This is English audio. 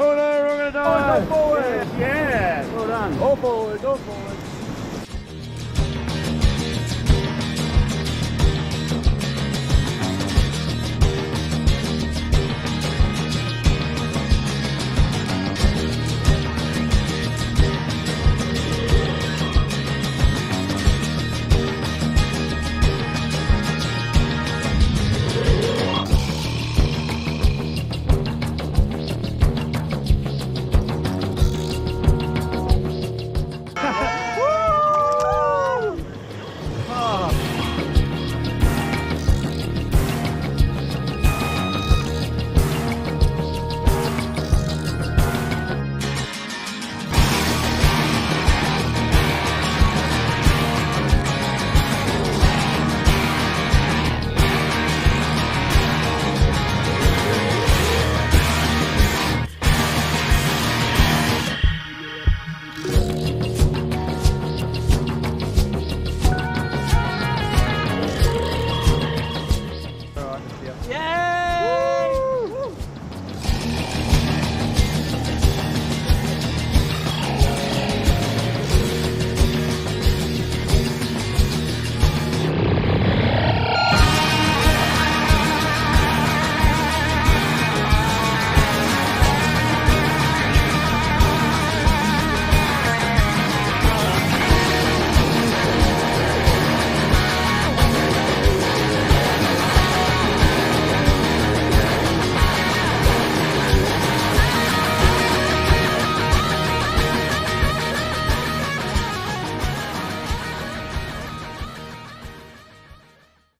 Oh no, we're gonna die! Oh, go forward! Yeah! Well done. All forward, all forward.